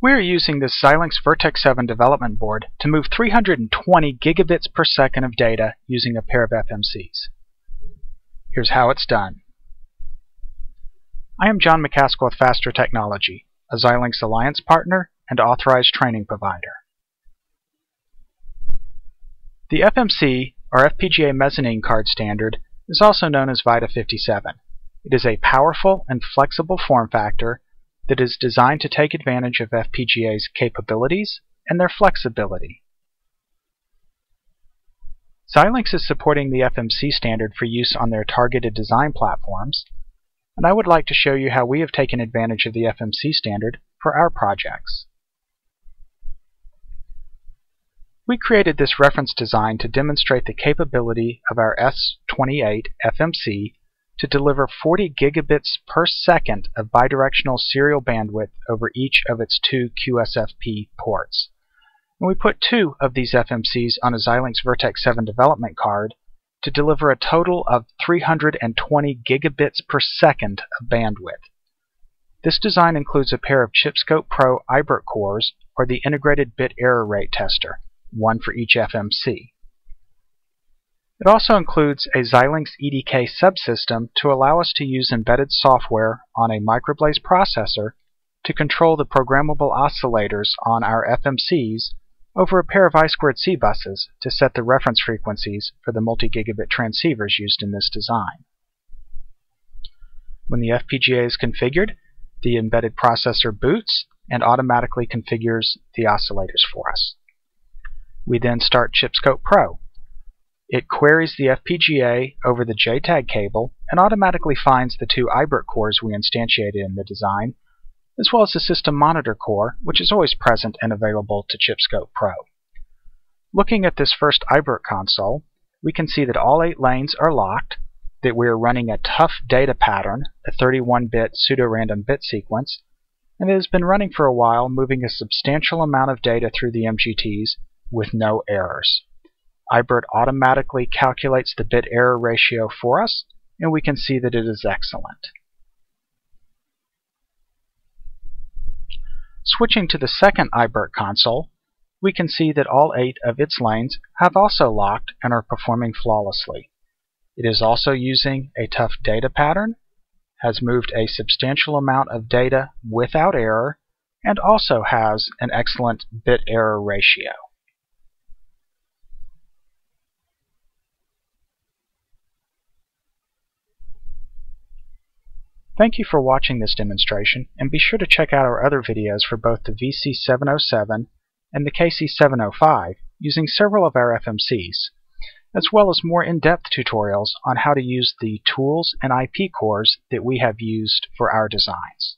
We are using the Xilinx Virtex 7 development board to move 320 gigabits per second of data using a pair of FMCs. Here's how it's done. I am John McCaskill with Faster Technology, a Xilinx Alliance partner and authorized training provider. The FMC, or FPGA mezzanine card standard, is also known as VITA 57. It is a powerful and flexible form factor that is designed to take advantage of FPGA's capabilities and their flexibility. Xilinx is supporting the FMC standard for use on their targeted design platforms, and I would like to show you how we have taken advantage of the FMC standard for our projects. We created this reference design to demonstrate the capability of our S28 FMC to deliver 40 gigabits per second of bidirectional serial bandwidth over each of its two QSFP ports. And we put two of these FMCs on a Xilinx Virtex 7 development card to deliver a total of 320 gigabits per second of bandwidth. This design includes a pair of ChipScope Pro IBERT cores or the Integrated Bit Error Rate Tester, one for each FMC. It also includes a Xilinx EDK subsystem to allow us to use embedded software on a Microblaze processor to control the programmable oscillators on our FMCs over a pair of I2C buses to set the reference frequencies for the multi-gigabit transceivers used in this design. When the FPGA is configured, the embedded processor boots and automatically configures the oscillators for us. We then start ChipScope Pro. It queries the FPGA over the JTAG cable and automatically finds the two IBERT cores we instantiated in the design, as well as the system monitor core, which is always present and available to ChipScope Pro. Looking at this first IBERT console, we can see that all eight lanes are locked, that we are running a tough data pattern, a 31-bit pseudo-random bit sequence, and it has been running for a while, moving a substantial amount of data through the MGTs with no errors. IBERT automatically calculates the bit error ratio for us, and we can see that it is excellent. Switching to the second IBERT console, we can see that all eight of its lanes have also locked and are performing flawlessly. It is also using a tough data pattern, has moved a substantial amount of data without error, and also has an excellent bit error ratio. Thank you for watching this demonstration, and be sure to check out our other videos for both the VC707 and the KC705 using several of our FMCs, as well as more in-depth tutorials on how to use the tools and IP cores that we have used for our designs.